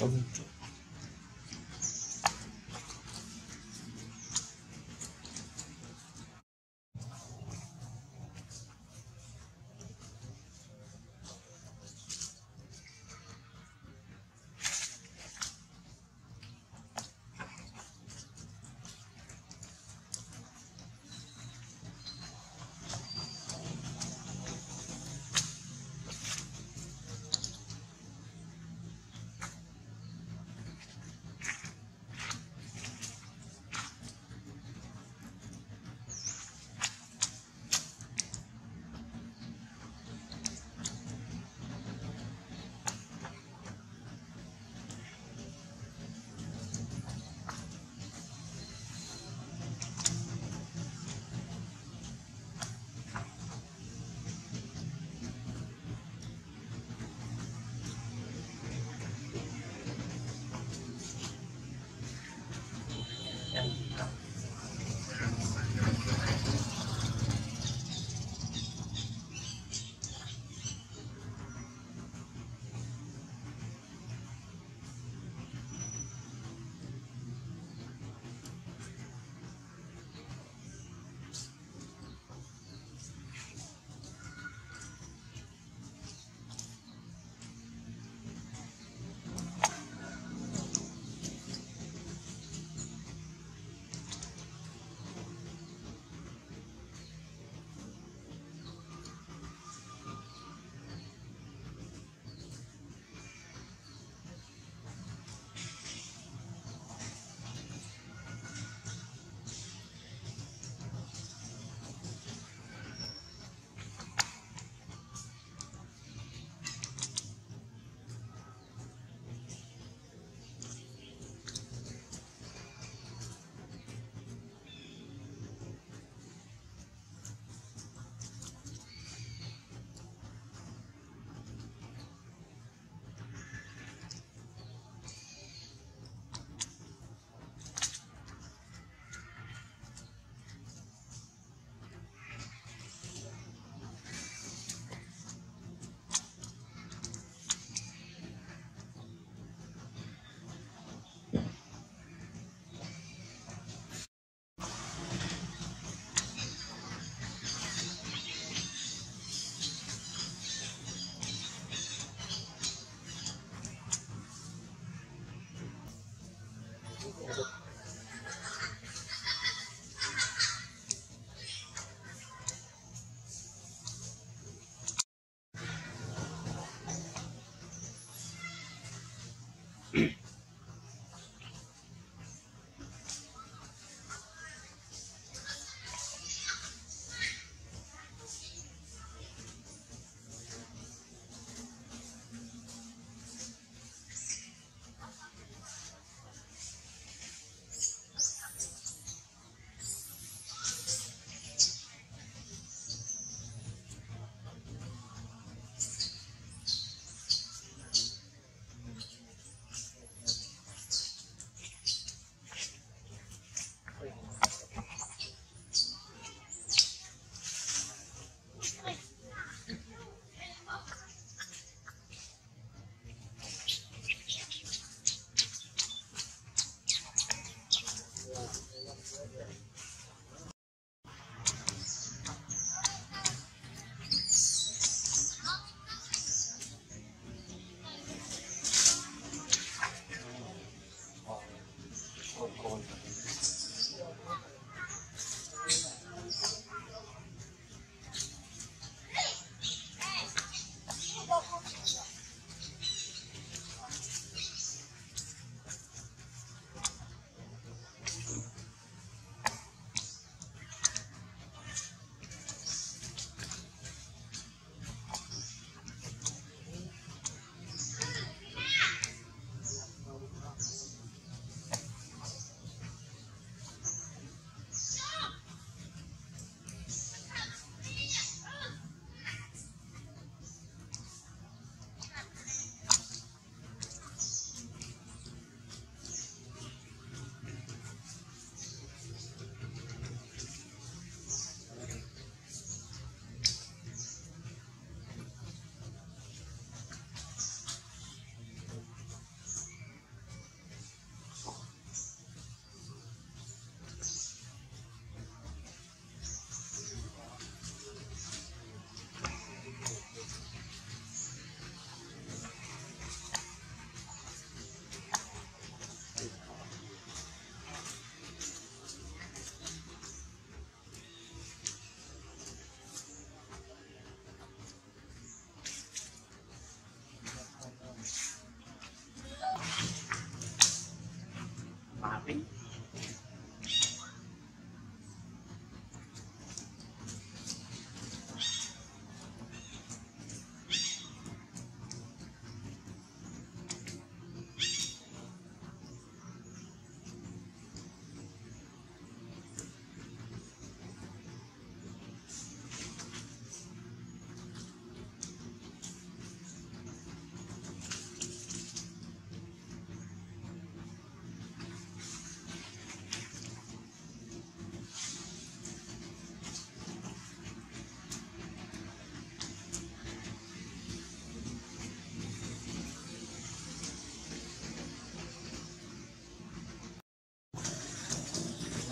嗯、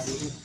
Aí